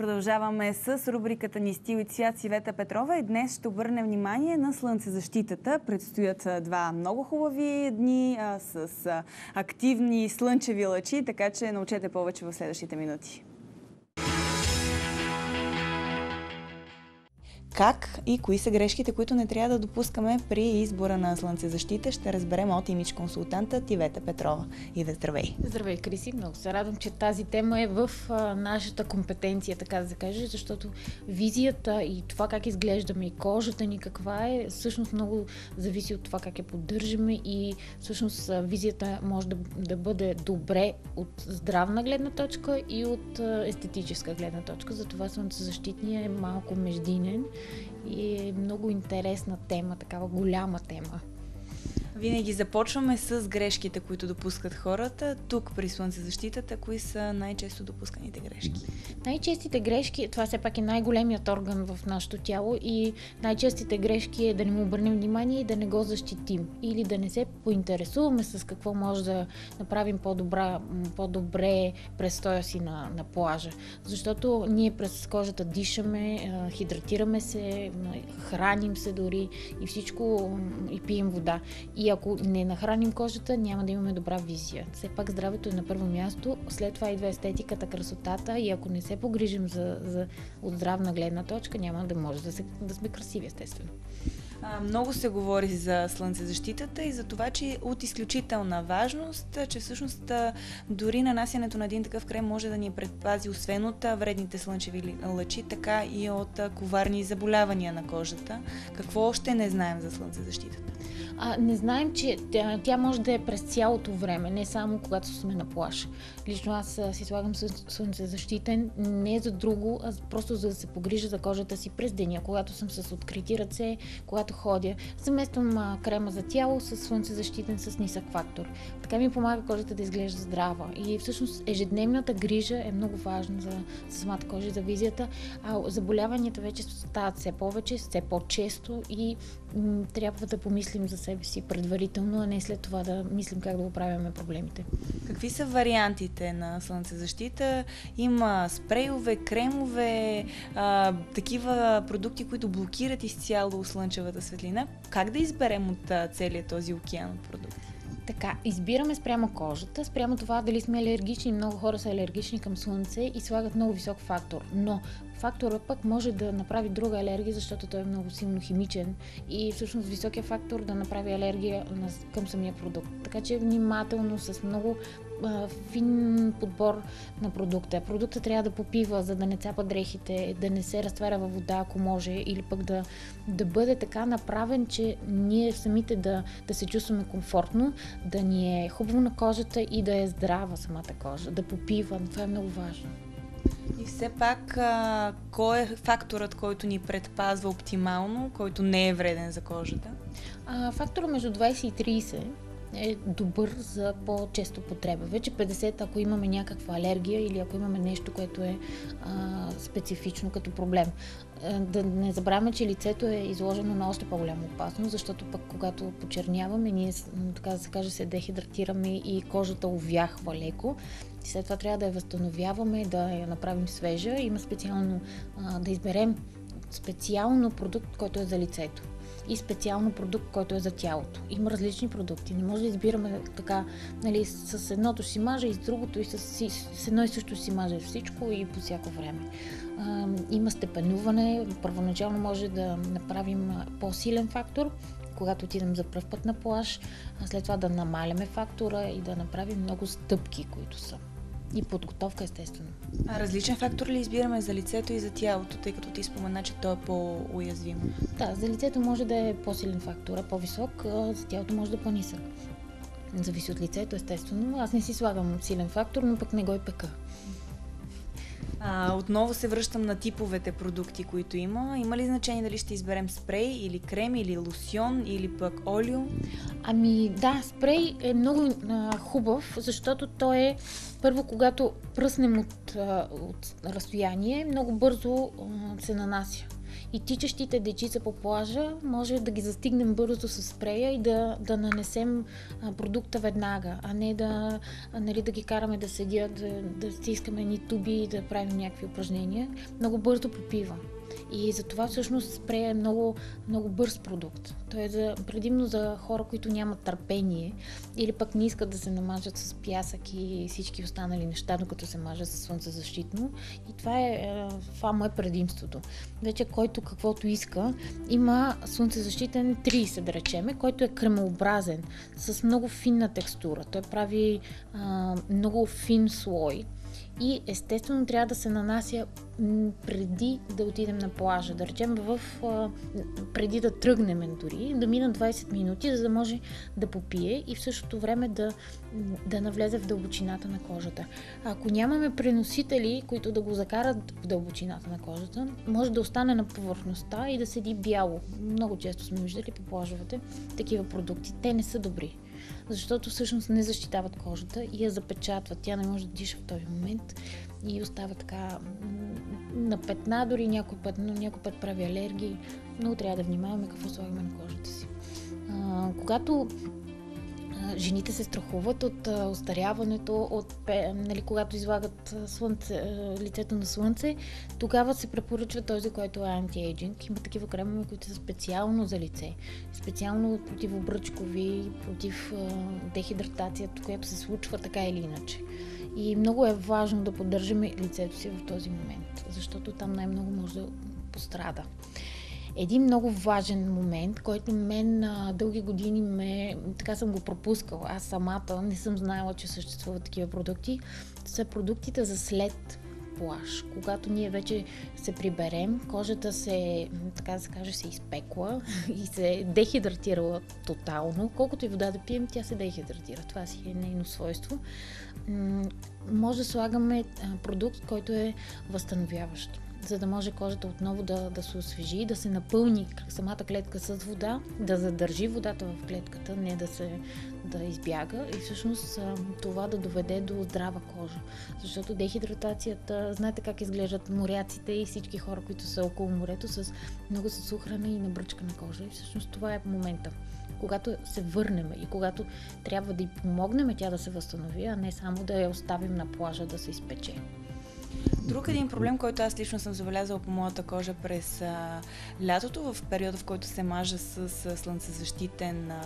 Продължаваме с рубриката ни Стил и цвят Сивета Петрова и днес ще обърнем внимание на слънцезащитата. Предстоят два много хубави дни а, с а, активни слънчеви лъчи, така че научете повече в следващите минути. Как и кои са грешките, които не трябва да допускаме при избора на слънцезащита, ще разберем от имидж консултанта Тивета Петрова. Иве, здравей! Здравей, Криси! Много се радвам, че тази тема е в нашата компетенция, така да се каже, защото визията и това как изглеждаме и кожата ни каква е, всъщност много зависи от това как я поддържаме и всъщност визията може да, да бъде добре от здравна гледна точка и от естетическа гледна точка. Затова слънцезащитния е малко междинен и е много интересна тема, такава голяма тема. Винаги започваме с грешките, които допускат хората. Тук при слънцезащитата, кои са най-често допусканите грешки? Най-честите грешки, това все пак е най-големият орган в нашето тяло и най-честите грешки е да не му обърнем внимание и да не го защитим. Или да не се поинтересуваме с какво може да направим по-добра, по-добре престоя си на, на плажа. Защото ние през кожата дишаме, хидратираме се, храним се дори и всичко и пием вода. И ако не нахраним кожата, няма да имаме добра визия. Все пак здравето е на първо място, след това идва естетиката, красотата и ако не се погрижим за, за, от здравна гледна точка, няма да може да, се, да сме красиви, естествено. Много се говори за слънцезащитата и за това, че е от изключителна важност, че всъщност дори нанасянето на един такъв крем може да ни предпази освен от вредните слънчеви лъчи, така и от коварни заболявания на кожата. Какво още не знаем за слънцезащитата? А, не знаем, че тя, тя може да е през цялото време, не само когато сме на плаш. Лично аз си слагам слънцезащитен не за друго, а просто за да се погрижа за кожата си през деня, когато съм с открити ръце, когато ходя. Замествам крема за тяло с слънцезащитен с нисък фактор. Така ми помага кожата да изглежда здрава. И всъщност ежедневната грижа е много важна за, за самата кожа, за визията. А заболяванията вече стават все повече, все по-често и м- трябва да помислим за себе си предварително, а не след това да мислим как да оправяме проблемите. Какви са вариантите на слънцезащита? Има спрейове, кремове, а, такива продукти, които блокират изцяло слънчевата светлина. Как да изберем от целият този океан от продукти? Така, избираме спрямо кожата, спрямо това дали сме алергични. Много хора са алергични към слънце и слагат много висок фактор. Но фактора пък може да направи друга алергия, защото той е много силно химичен и всъщност високия фактор да направи алергия към самия продукт. Така че внимателно, с много фин подбор на продукта. Продукта трябва да попива, за да не цапа дрехите, да не се разтваря във вода, ако може, или пък да, да бъде така направен, че ние самите да, да се чувстваме комфортно, да ни е хубаво на кожата и да е здрава самата кожа, да попива. Това е много важно. И все пак, а, кой е факторът, който ни предпазва оптимално, който не е вреден за кожата? А, фактора между 20 и 30 е добър за по-често потреба. Вече 50, ако имаме някаква алергия или ако имаме нещо, което е а, специфично като проблем. Да не забравяме, че лицето е изложено на още по-голяма опасност, защото пък когато почерняваме, ние, така да се каже, се дехидратираме и кожата увяхва леко. След това трябва да я възстановяваме, да я направим свежа. Има специално да изберем специално продукт, който е за лицето и специално продукт, който е за тялото. Има различни продукти. Не може да избираме така, нали, с едното си мажа и с другото и с, с едно и също си мажа всичко и по всяко време. А, има степенуване. Първоначално може да направим по-силен фактор, когато отидем за пръв път на плаж, а след това да намаляме фактора и да направим много стъпки, които са. И подготовка, естествено. А различен фактор ли избираме за лицето и за тялото, тъй като ти спомена, че то е по-уязвимо? Да, за лицето може да е по-силен фактор, по-висок, а за тялото може да е по-нисък. Зависи от лицето, естествено. Аз не си слагам силен фактор, но пък не го и пека. А, отново се връщам на типовете продукти, които има. Има ли значение дали ще изберем спрей или крем или лосьон или пък олио? Ами да, спрей е много а, хубав, защото той е първо, когато пръснем от, а, от разстояние, много бързо а, се нанася и тичащите дечица по плажа може да ги застигнем бързо с спрея и да, да нанесем продукта веднага, а не да, нали, да ги караме да седят, да, да стискаме ни туби и да правим някакви упражнения. Много бързо попива. И затова всъщност спрея е много, много бърз продукт. Той е за, предимно за хора, които нямат търпение или пък не искат да се намажат с пясък и всички останали неща, докато се мажат с слънцезащитно. И това е, е това му е предимството. Вече който каквото иска, има слънцезащитен 30, да речеме, който е кремообразен, с много финна текстура. Той прави а, много фин слой и естествено трябва да се нанася преди да отидем на плажа. Да речем в, преди да тръгнем дори, да мина 20 минути, за да може да попие и в същото време да, да навлезе в дълбочината на кожата. Ако нямаме преносители, които да го закарат в дълбочината на кожата, може да остане на повърхността и да седи бяло. Много често сме виждали по плажовете такива продукти. Те не са добри защото всъщност не защитават кожата и я запечатват. Тя не може да диша в този момент и остава така на петна, дори някой път, но някой път прави алергии. Много трябва да внимаваме какво слагаме на кожата си. А, когато жените се страхуват от остаряването, от, нали, когато излагат слънце, лицето на слънце, тогава се препоръчва този, който е антиейджинг. Има такива кремове, които са специално за лице, специално против обръчкови, против дехидратацията, която се случва така или иначе. И много е важно да поддържаме лицето си в този момент, защото там най-много може да пострада един много важен момент, който мен а, дълги години ме, така съм го пропускала. Аз самата не съм знаела, че съществуват такива продукти. Са продуктите за след плаш. Когато ние вече се приберем, кожата се, така да се каже, се изпекла и се дехидратирала тотално. Колкото и вода да пием, тя се дехидратира. Това си е нейно свойство. може да слагаме продукт, който е възстановяващ за да може кожата отново да, да се освежи, да се напълни самата клетка с вода, да задържи водата в клетката, не да се да избяга и всъщност това да доведе до здрава кожа. Защото дехидратацията, знаете как изглеждат моряците и всички хора, които са около морето с много съсухрана и набръчкана кожа. И всъщност това е момента когато се върнем и когато трябва да й помогнем тя да се възстанови, а не само да я оставим на плажа да се изпече. Друг един проблем, който аз лично съм забелязала по моята кожа през а, лятото, в периода, в който се мажа с, с слънцезащитен а,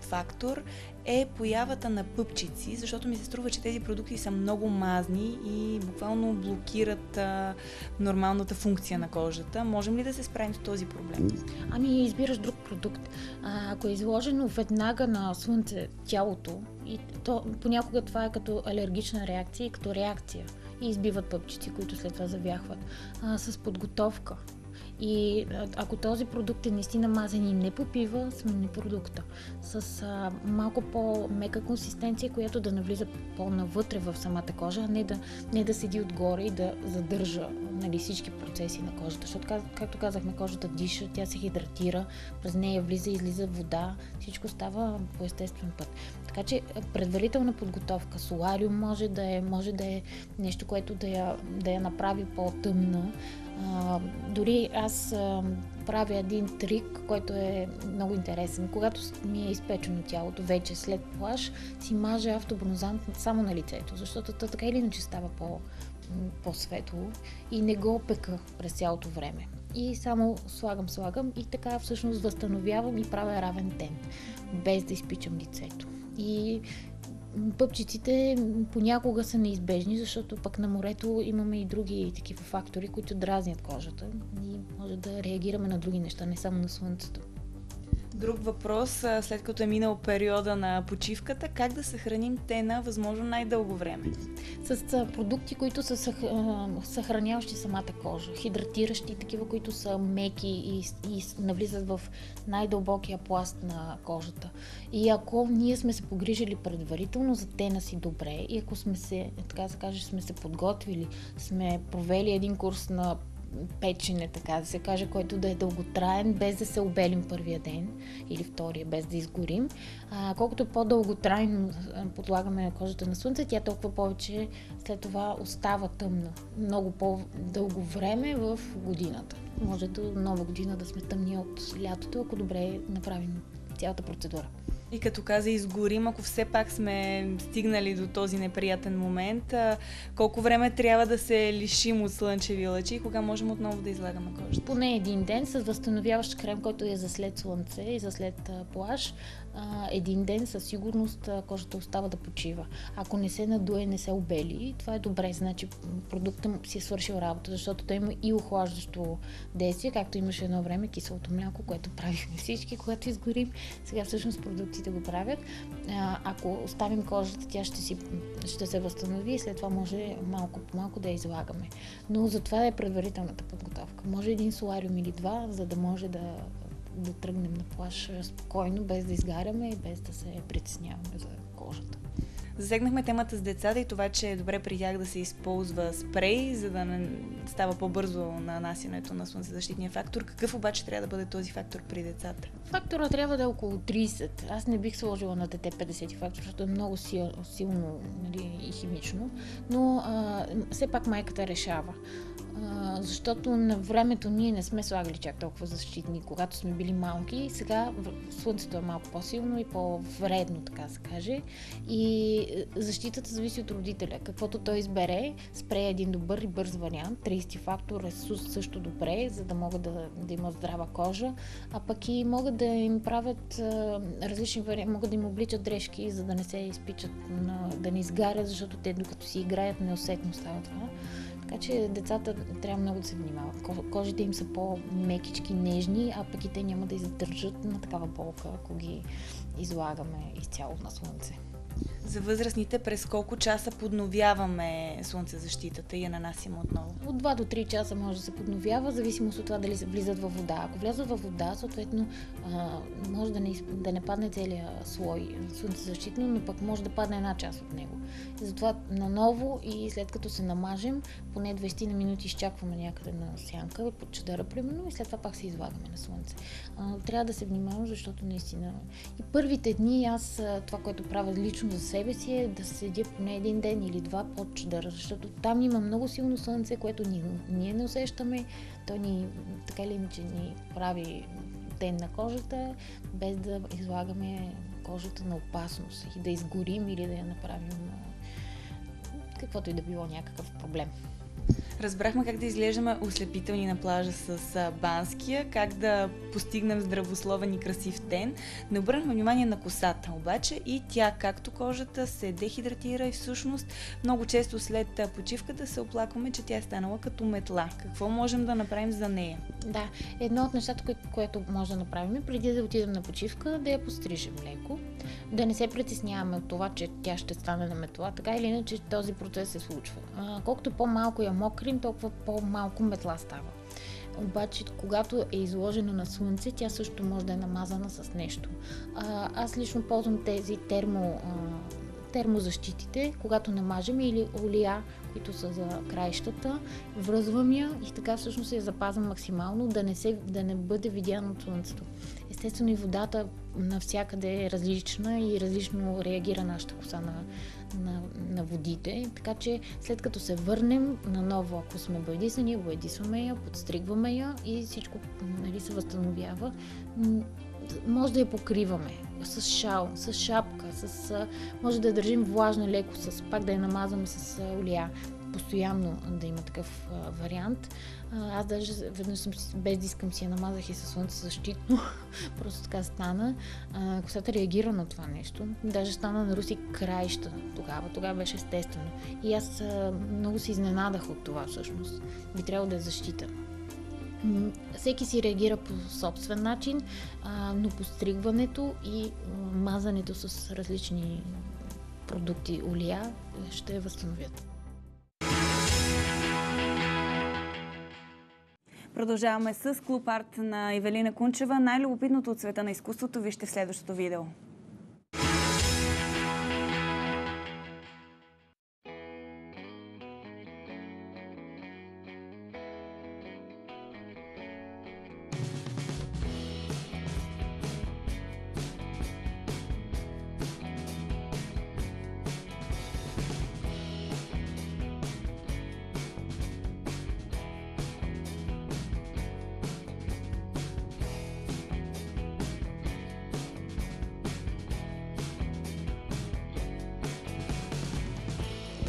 фактор, е появата на пъпчици, защото ми се струва, че тези продукти са много мазни и буквално блокират а, нормалната функция на кожата. Можем ли да се справим с този проблем? Ами, избираш друг продукт. А, ако е изложено веднага на слънце тялото, и то, понякога това е като алергична реакция и като реакция и избиват пъпчици, които след това завяхват. А, с подготовка. И ако този продукт е наистина мазен и не попива, смени продукта. С а, малко по-мека консистенция, която да навлиза по-навътре в самата кожа, а не да, не да седи отгоре и да задържа нали, всички процеси на кожата. Защото, как, както казахме, кожата диша, тя се хидратира, през нея влиза и излиза вода, всичко става по естествен път. Така че предварителна подготовка, солариум може да е, може да е нещо, което да я, да я направи по-тъмна, дори аз правя един трик, който е много интересен. Когато ми е изпечено тялото вече след плаш, си мажа автобронзант само на лицето, защото то така или иначе става по, по-светло и не го пека през цялото време. И само слагам, слагам и така всъщност възстановявам и правя равен тен, без да изпичам лицето. И пъпчиците понякога са неизбежни, защото пък на морето имаме и други такива фактори, които дразнят кожата и може да реагираме на други неща, не само на слънцето. Друг въпрос, след като е минал периода на почивката, как да съхраним те на възможно най-дълго време? С продукти, които са съхраняващи самата кожа, хидратиращи, такива, които са меки и, и навлизат в най-дълбокия пласт на кожата. И ако ние сме се погрижили предварително за тена си добре и ако сме се, така да кажа, сме се подготвили, сме провели един курс на печене, така да се каже, който да е дълготраен, без да се обелим първия ден или втория, без да изгорим. А, колкото по-дълготрайно подлагаме кожата на слънце, тя толкова повече след това остава тъмна. Много по-дълго време в годината. Може до нова година да сме тъмни от лятото, ако добре направим цялата процедура. И като каза изгорим, ако все пак сме стигнали до този неприятен момент, колко време трябва да се лишим от слънчеви лъчи и кога можем отново да излагаме кожата? Поне един ден с възстановяващ крем, който е за след слънце и за след плаш един ден със сигурност кожата остава да почива. Ако не се надуе, не се обели, това е добре. Значи продуктът си е свършил работа, защото той има и охлаждащо действие, както имаше едно време киселото мляко, което правихме всички, когато изгорим. Сега всъщност продуктите го правят. Ако оставим кожата, тя ще, си, ще се възстанови и след това може малко по малко да я излагаме. Но за това е предварителната подготовка. Може един солариум или два, за да може да да тръгнем на плаш спокойно, без да изгаряме и без да се притесняваме за кожата. Засегнахме темата с децата и това, че е добре при тях да се използва спрей, за да не става по-бързо нанасянето на слънцезащитния фактор. Какъв обаче трябва да бъде този фактор при децата? Фактора трябва да е около 30. Аз не бих сложила на дете 50 фактор, защото е много сил, силно нали, и химично, но а, все пак майката решава защото на времето ние не сме слагали чак толкова защитни, когато сме били малки. Сега слънцето е малко по-силно и по-вредно, така се каже. И е, защитата зависи от родителя. Каквото той избере, спре един добър и бърз вариант. 30 фактор е също добре, за да могат да, да имат здрава кожа. А пък и могат да им правят а, различни варианти, могат да им обличат дрежки, за да не се изпичат, на, да не изгарят, защото те докато си играят неусетно става това. Така че децата трябва много да се внимават. Кожите им са по-мекички, нежни, а пък и те няма да издържат на такава болка, ако ги излагаме изцяло на слънце. За възрастните през колко часа подновяваме слънцезащитата и я нанасим отново? От 2 до 3 часа може да се подновява, зависимост от това дали се влизат във вода. Ако влязат във вода, съответно може да не, да не падне целият слой слънцезащитно, но пък може да падне една част от него. И затова наново и след като се намажем, поне 20 на минути изчакваме някъде на сянка, под чадъра примерно, и след това пак се излагаме на слънце. Трябва да се внимавам, защото наистина и първите дни аз това, което правя лично за себе си е да седя поне един ден или два под чадъра, защото там има много силно слънце, което ние, ние не усещаме. То ни, така или иначе, ни прави ден на кожата, без да излагаме кожата на опасност и да изгорим или да я направим каквото и да било някакъв проблем. Разбрахме как да изглеждаме ослепителни на плажа с Банския, как да постигнем здравословен и красив ден. Не обърнахме внимание на косата, обаче и тя, както кожата, се дехидратира и всъщност много често след почивката се оплакваме, че тя е станала като метла. Какво можем да направим за нея? Да, едно от нещата, което, може да направим е преди да отидем на почивка, да я пострижем леко, да не се притесняваме от това, че тя ще стане на метла, така или иначе този процес се случва. Колкото по-малко я мокрим, толкова по-малко метла става. Обаче, когато е изложена на слънце, тя също може да е намазана с нещо. Аз лично ползвам тези термо, термозащитите, когато намажем или олия, които са за краищата, връзвам я и така всъщност я запазвам максимално, да не, се, да не бъде видяна от слънцето. Естествено и водата навсякъде е различна и различно реагира нашата коса на, на, на водите. Така че след като се върнем наново, ако сме боядисани, боядисваме я, подстригваме я и всичко нали, се възстановява. Може да я покриваме с шал, с шапка, с, може да я държим влажна леко, с, пак да я намазваме с олия постоянно да има такъв а, вариант. А, аз даже веднъж съм, без да си я намазах и със слънце защитно. Просто така стана. Косата реагира на това нещо. Даже стана на руси краища тогава. Тогава беше естествено. И аз а, много се изненадах от това всъщност. Би трябвало да е защита. Всеки си реагира по собствен начин, а, но постригването и мазането с различни продукти, олия ще възстановят. Продължаваме с клуб арт на Ивелина Кунчева. Най-любопитното от света на изкуството вижте в следващото видео.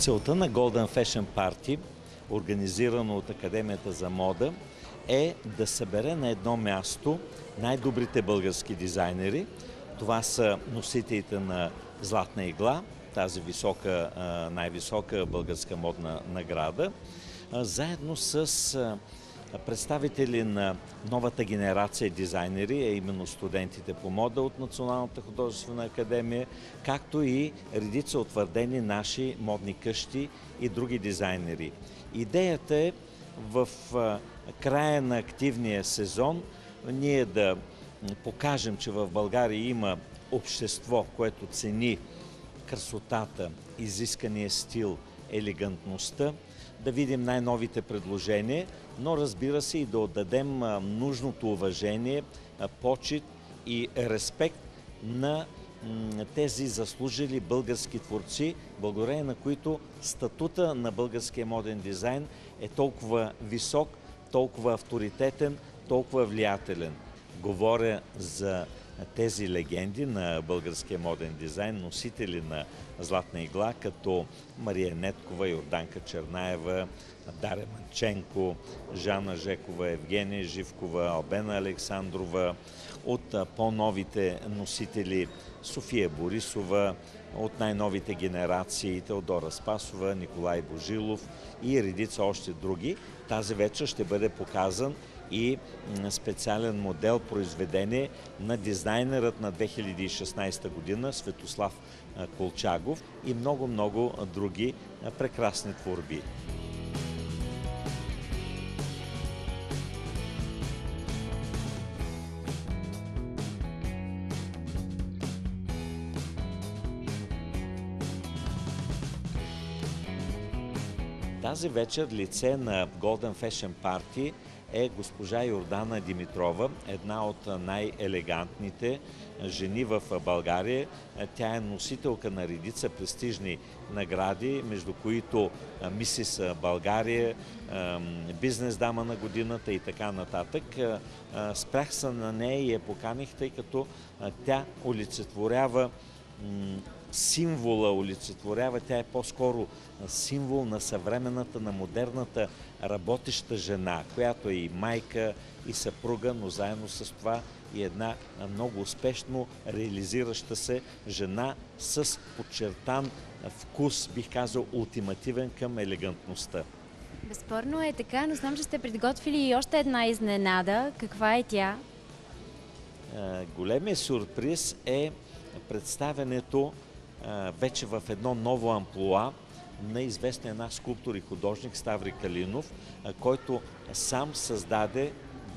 Целта на Golden Fashion Party, организирано от Академията за мода, е да събере на едно място най-добрите български дизайнери. Това са носителите на Златна игла, тази висока, най-висока българска модна награда, заедно с представители на новата генерация дизайнери, а именно студентите по мода от Националната художествена академия, както и редица утвърдени наши модни къщи и други дизайнери. Идеята е в края на активния сезон ние да покажем, че в България има общество, което цени красотата, изискания стил, елегантността, да видим най-новите предложения, но разбира се и да отдадем нужното уважение, почет и респект на тези заслужили български творци, благодарение на които статута на българския моден дизайн е толкова висок, толкова авторитетен, толкова влиятелен. Говоря за тези легенди на българския моден дизайн, носители на Златна игла, като Мария Неткова, Йорданка Чернаева, Даря Манченко, Жана Жекова, Евгения Живкова, Албена Александрова, от по-новите носители София Борисова, от най-новите генерации Теодора Спасова, Николай Божилов и редица още други. Тази вечер ще бъде показан и специален модел произведение на дизайнерът на 2016 година Светослав Колчагов и много-много други прекрасни творби. Тази вечер лице на Golden Fashion Party е госпожа Йордана Димитрова, една от най-елегантните жени в България. Тя е носителка на редица престижни награди, между които Мисис България, бизнес дама на годината и така нататък. Спрях се на нея и я поканих, тъй като тя олицетворява символа олицетворява. Тя е по-скоро символ на съвременната, на модерната работеща жена, която е и майка, и съпруга, но заедно с това и една много успешно реализираща се жена с подчертан вкус, бих казал, ултимативен към елегантността. Безспорно е така, но знам, че сте подготвили и още една изненада. Каква е тя? Големият сюрприз е представянето вече в едно ново амплуа на известния наш скулптор и художник Ставри Калинов, който сам създаде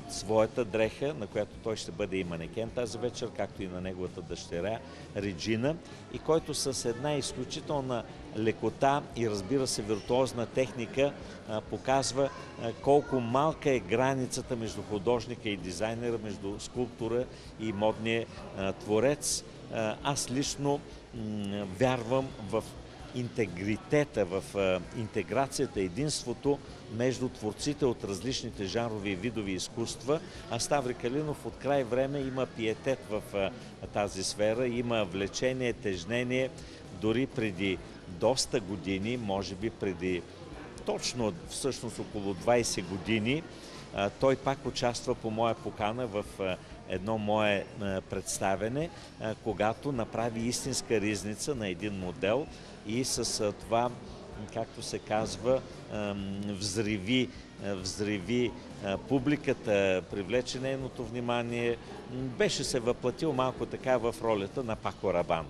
своята дреха, на която той ще бъде и манекен тази вечер, както и на неговата дъщеря Реджина, и който с една изключителна лекота и разбира се виртуозна техника показва колко малка е границата между художника и дизайнера, между скулптура и модния творец. Аз лично вярвам в интегритета, в интеграцията, единството между творците от различните жанрови и видови изкуства. А Ставри Калинов от край време има пиетет в тази сфера, има влечение, тежнение. Дори преди доста години, може би преди точно всъщност около 20 години, той пак участва по моя покана в едно мое представене, когато направи истинска ризница на един модел и с това, както се казва, взриви, взриви публиката, привлече нейното внимание. Беше се въплатил малко така в ролята на Пако Рабан.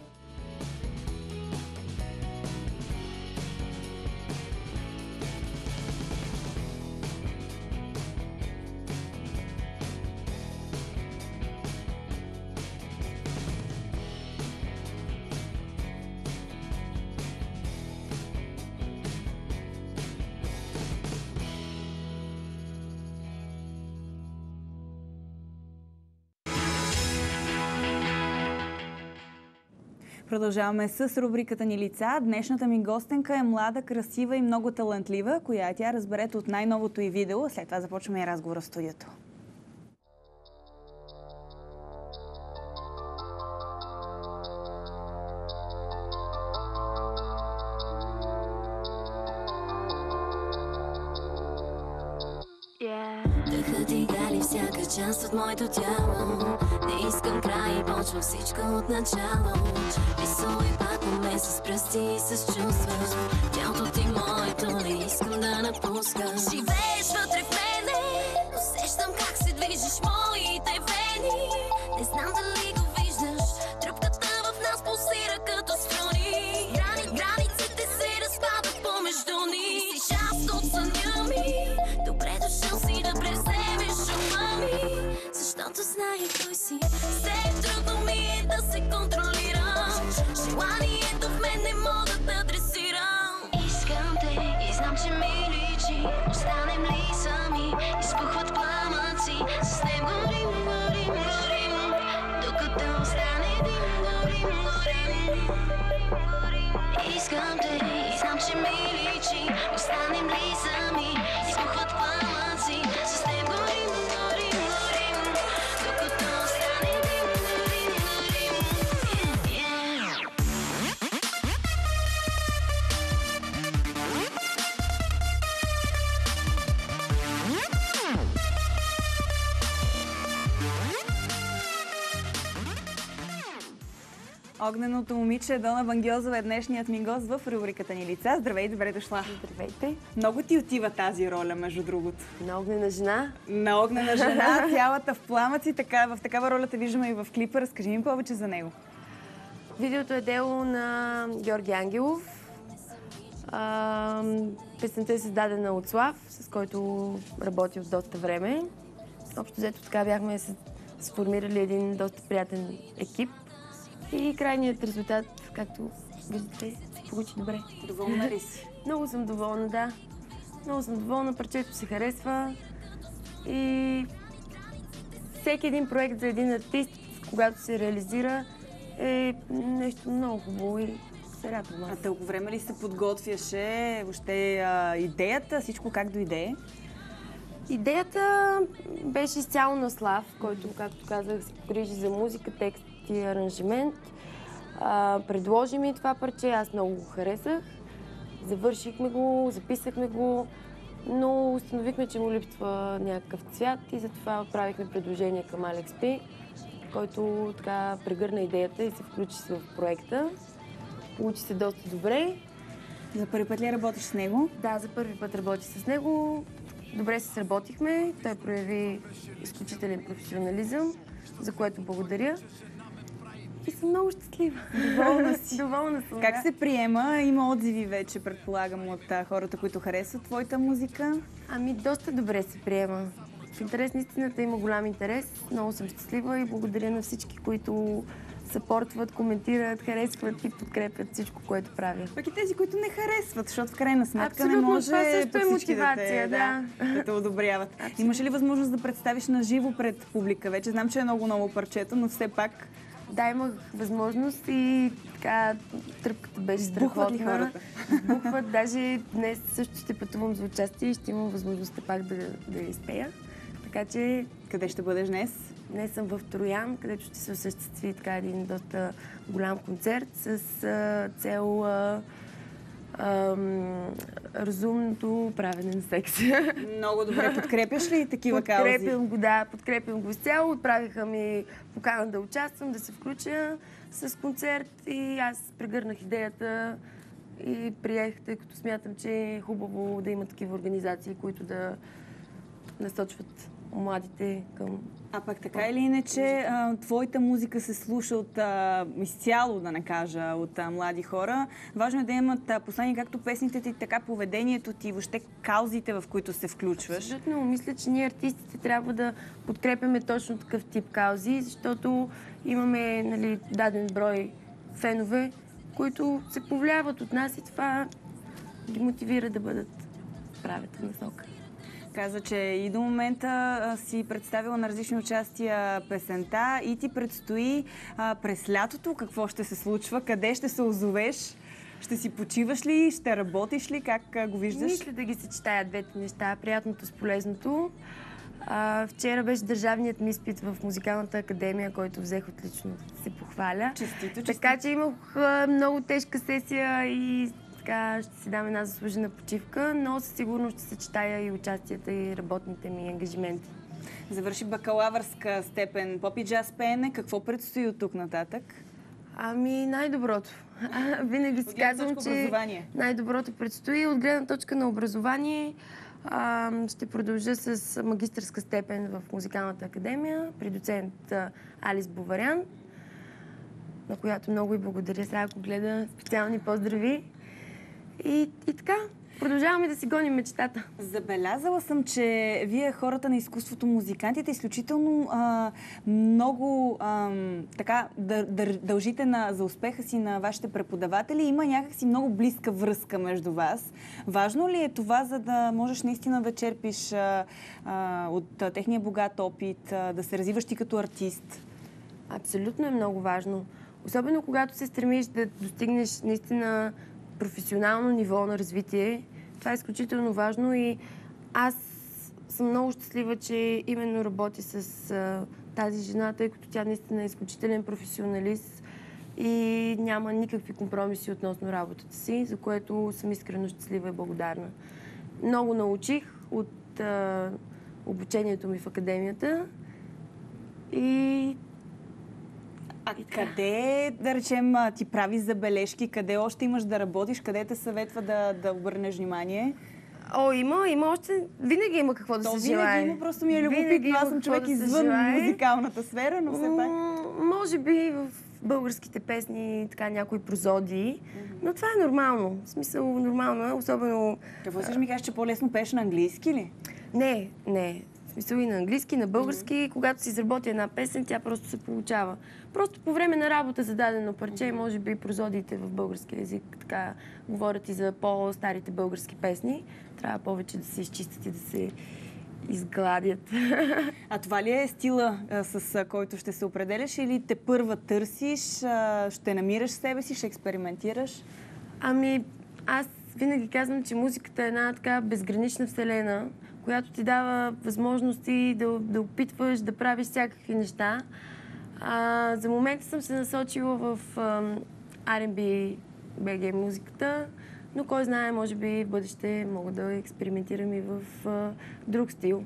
Продължаваме с рубриката ни лица. Днешната ми гостенка е млада, красива и много талантлива, коя тя разберете от най-новото и видео. След това започваме и разговора в студиото. Yeah. Дъхът ти дали всяка част от моето тяло всичко от начало. Рисувай пак ме с пръсти и с чувства Искам те знам, че ми личи Останем ли сами, пламъци Огненото момиче Дона Вангелзова е днешният ми гост в рубриката ни лица. Здравей, добре дошла. Здравейте. Много ти отива тази роля, между другото. На огнена жена. На огнена жена, цялата в пламъци, така, в такава роля те виждаме и в клипа. Разкажи ми повече за него. Видеото е дело на Георги Ангелов. А, песента е създадена от Слав, с който работи от доста време. Общо взето така бяхме сформирали един доста приятен екип. И крайният резултат, както виждате, се получи добре. Доволна ли си? Много съм доволна, да. Много съм доволна, парчето се харесва. И всеки един проект за един артист, когато се реализира, е нещо много хубаво и се радвам. А дълго време ли се подготвяше въобще а, идеята, всичко как дойде? Идеята беше изцяло на Слав, който, както казах, се погрижи за музика, текст и аранжимент. А, предложи ми това парче, аз много го харесах. Завършихме го, записахме го, но установихме, че му липсва някакъв цвят и затова отправихме предложение към Алекс Пи, който така прегърна идеята и се включи в проекта. Получи се доста добре. За първи път ли работиш с него? Да, за първи път работи с него. Добре се сработихме. Той прояви изключителен професионализъм, за което благодаря. И съм много щастлива. Доволна си. Доволна съм. Как да. се приема? Има отзиви вече, предполагам, от а, хората, които харесват твоята музика. Ами, доста добре се приема. В интерес на истината има голям интерес. Много съм щастлива и благодаря на всички, които съпортват, коментират, харесват и подкрепят всичко, което правя. Пък и тези, които не харесват, защото в крайна сметка не Абсолютно, може това също е мотивация, да, те, да. да те одобряват. Имаш ли възможност да представиш на живо пред публика? Вече знам, че е много ново парчето, но все пак Да, имах възможност и така тръпката беше страхотна. хората? Избухват. Даже днес също ще пътувам за участие и ще имам възможността пак да, да изпея. Така че къде ще бъдеш днес? днес съм в Троян, където ще се осъществи така един доста голям концерт с а, цел а, ам, разумното правене на секс. Много добре. Подкрепяш ли такива каузи? Подкрепям го, да, подкрепям го изцяло. Отправиха ми покана да участвам, да се включа с концерт и аз прегърнах идеята и приех, тъй като смятам, че е хубаво да има такива организации, които да насочват младите към... А пък така или иначе, твоята музика се слуша от изцяло, да не кажа, от млади хора. Важно е да имат послание както песните ти, така поведението ти, въобще каузите, в които се включваш. Абсолютно. Мисля, че ние артистите трябва да подкрепяме точно такъв тип каузи, защото имаме нали, даден брой фенове, които се повлияват от нас и това ги мотивира да бъдат в правата насока. Каза, че и до момента а, си представила на различни участия песента и ти предстои а, през лятото какво ще се случва, къде ще се озовеш, ще си почиваш ли, ще работиш ли, как а, го виждаш? Мисля да ги съчетая двете неща, приятното с полезното. А, вчера беше държавният ми изпит в музикалната академия, който взех отлично се похваля. Честито, честито. Така че имах а, много тежка сесия и така ще си дам една заслужена почивка, но със сигурност ще съчетая и участията и работните ми ангажименти. Завърши бакалавърска степен поп и джаз пеене. Какво предстои от тук нататък? Ами най-доброто. Винаги си казвам, че най-доброто предстои. От гледна точка на образование а, ще продължа с магистърска степен в Музикалната академия при доцент Алис Боварян, на която много и благодаря. Сега ако гледа специални поздрави. И, и така, продължаваме да си гоним мечтата. Забелязала съм, че вие хората на изкуството, музикантите, изключително а, много а, така дър, дър, дължите на, за успеха си на вашите преподаватели. Има някакси много близка връзка между вас. Важно ли е това, за да можеш наистина да черпиш а, а, от а, техния богат опит, а, да се развиваш ти като артист? Абсолютно е много важно. Особено когато се стремиш да достигнеш наистина професионално ниво на развитие. Това е изключително важно и аз съм много щастлива, че именно работя с а, тази жена, тъй като тя наистина е изключителен професионалист и няма никакви компромиси относно работата си, за което съм искрено щастлива и благодарна. Много научих от а, обучението ми в академията и А къде, да речем, ти прави забележки, къде още имаш да работиш, къде те съветва да, да обърнеш внимание? О, има, има още. Винаги има какво да То се винаги желае. има, просто ми е Винаги любопитно. Аз съм човек да извън желае. музикалната сфера, но все пак. Може би в българските песни така някои прозодии, но това е нормално. В смисъл нормално е, особено... Какво ще ми кажеш, че по-лесно пееш на английски ли? Не, не. Смисъл и на английски, на български. Когато си изработи една песен, тя просто се получава. Просто по време на работа за дадено парче, може би прозодиите в български язик така говорят и за по-старите български песни. Трябва повече да се изчистят и да се изгладят. А това ли е стила, а, с а, който ще се определяш или те първа търсиш, а, ще намираш себе си, ще експериментираш? Ами, аз винаги казвам, че музиката е една така безгранична вселена, която ти дава възможности да, да опитваш, да правиш всякакви неща. А, за момента съм се насочила в ам, R&B BG музиката, но кой знае, може би в бъдеще мога да експериментирам и в а, друг стил.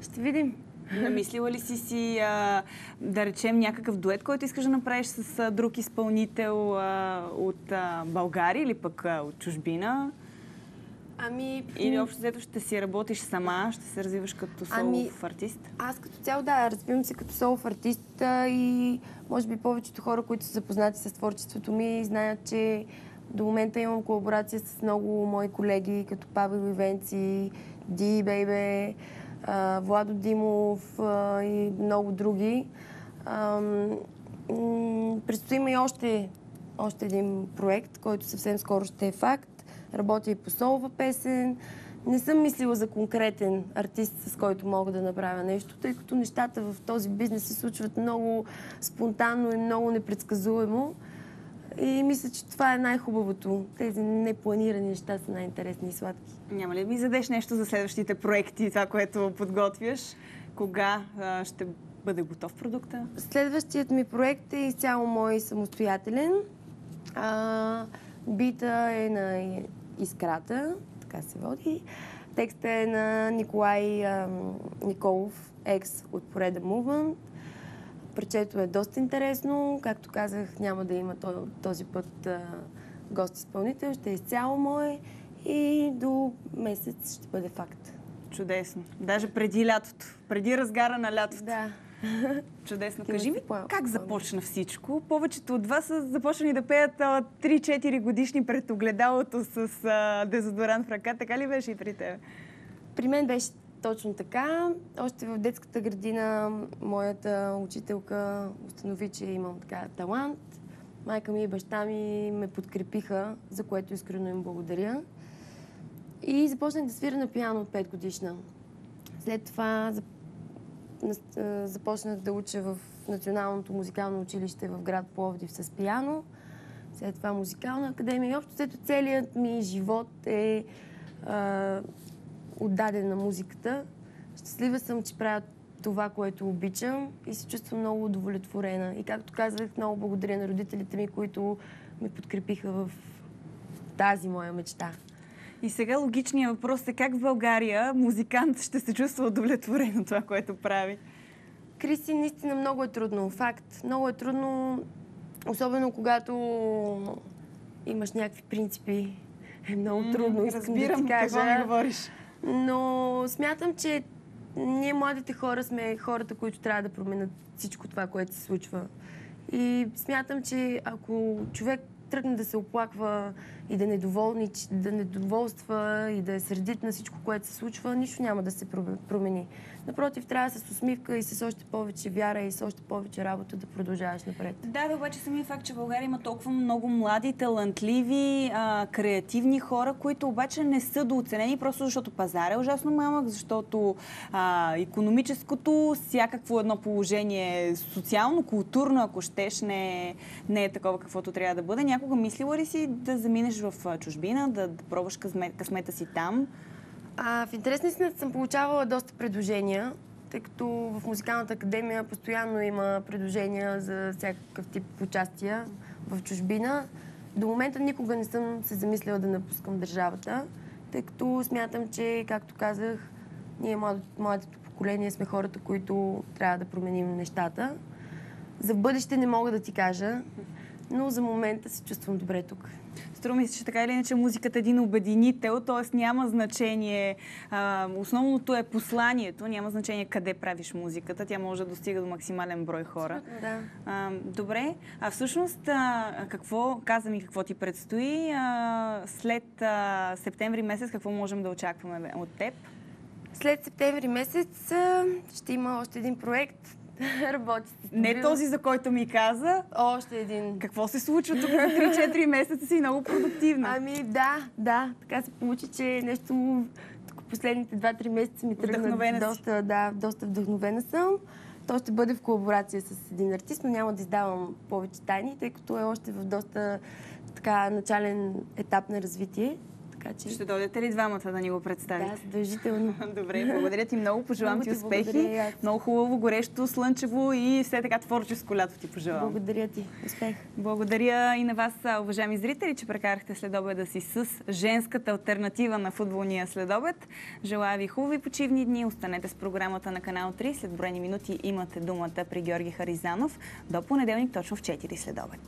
Ще видим. Намислила ли си си, а, да речем, някакъв дует, който искаш да направиш с а, друг изпълнител а, от а, България или пък а, от чужбина? Ами, Или общо взето ще си работиш сама, ще се развиваш като солов Ами, артист? Аз като цяло, да, развивам се като солов артист и може би повечето хора, които са запознати с творчеството ми, знаят, че до момента имам колаборация с много мои колеги, като Павел Ивенци, Ди Бейбе, Владо Димов и много други. Предстои ми още, още един проект, който съвсем скоро ще е факт. Работя и по солова песен. Не съм мислила за конкретен артист, с който мога да направя нещо, тъй като нещата в този бизнес се случват много спонтанно и много непредсказуемо. И мисля, че това е най-хубавото. Тези непланирани неща са най-интересни и сладки. Няма ли да ми задеш нещо за следващите проекти, това, което подготвяш? Кога а, ще бъде готов продукта? Следващият ми проект е изцяло мой самостоятелен. А, бита е на Искрата, така се води. Текстът е на Николай ам, Николов, екс от Пореда Movement. Парчето е доста интересно. Както казах, няма да има то- този път а, гост-изпълнител. Ще е изцяло мое и до месец ще бъде факт. Чудесно. Даже преди лятото. Преди разгара на лятото. Да. Чудесно. Кажи ми, как започна всичко? Повечето от вас са започнали да пеят а, 3-4 годишни пред огледалото с а, дезодорант в ръка. Така ли беше и при теб? При мен беше точно така. Още в детската градина моята учителка установи, че имам така талант. Майка ми и баща ми ме подкрепиха, за което искрено им благодаря. И започнах да свира на пиано от 5 годишна. След това започнах да уча в Националното музикално училище в град Пловдив с пиано. След това музикална академия. И общо взето целият ми живот е а, отдаден на музиката. Щастлива съм, че правя това, което обичам и се чувствам много удовлетворена. И както казах, много благодаря на родителите ми, които ме подкрепиха в тази моя мечта. И сега логичният въпрос е как в България музикант ще се чувства удовлетворен от това, което прави. Кристи, наистина много е трудно. Факт. Много е трудно, особено когато имаш някакви принципи. Е много трудно, искам Разбирам да ти кажа. какво ми говориш. Но смятам, че ние младите хора сме хората, които трябва да променят всичко това, което се случва. И смятам, че ако човек тръгне да се оплаква и да, недоволни, да недоволства и да е сърдит на всичко, което се случва, нищо няма да се промени. Напротив, трябва с усмивка и с още повече вяра и с още повече работа да продължаваш напред. Да, бе, обаче самия факт, че България има толкова много млади, талантливи, а, креативни хора, които обаче не са дооценени, просто защото пазар е ужасно малък, защото а, економическото, всякакво едно положение, социално, културно, ако щеш, не, не е такова каквото трябва да бъде. Някога мислила ли си да заминеш в чужбина, да, да пробваш късмет, късмета си там? А, в интерес на съм получавала доста предложения, тъй като в музикалната академия постоянно има предложения за всякакъв тип участия в чужбина. До момента никога не съм се замислила да напускам държавата, тъй като смятам, че, както казах, ние, младото, поколение, сме хората, които трябва да променим нещата. За бъдеще не мога да ти кажа, но за момента се чувствам добре тук. Струва ми се, че така или иначе музиката е един обединител, т.е. няма значение. А, основното е посланието, няма значение къде правиш музиката. Тя може да достига до максимален брой хора. Да. А, добре, а всъщност а, какво, каза ми какво ти предстои. А, след а, септември месец какво можем да очакваме от теб? След септември месец ще има още един проект. Работи. Не този, за който ми каза. Още един. Какво се случва тук? 3-4 месеца си много продуктивна. Ами да, да. Така се получи, че нещо тук последните 2-3 месеца ми тръгна Вдъхновена си. доста, да, доста вдъхновена съм. То ще бъде в колаборация с един артист, но няма да издавам повече тайни, тъй като е още в доста така начален етап на развитие. Така че Ще дойдете ли двамата да ни го представите? да, задължително. Добре, благодаря ти много, пожелавам Много ти успехи. благодаря. Много хубаво, горещо, слънчево и все така творческо лято ти пожелавам. Благодаря ти. Успех. Благодаря и на вас, уважаеми зрители, че прекарахте следобеда си с женската альтернатива на футболния следобед. Желая ви хубави почивни дни. Останете с програмата на канал 3. След броени минути имате думата при Георги Харизанов. До понеделник точно в 4 следобед.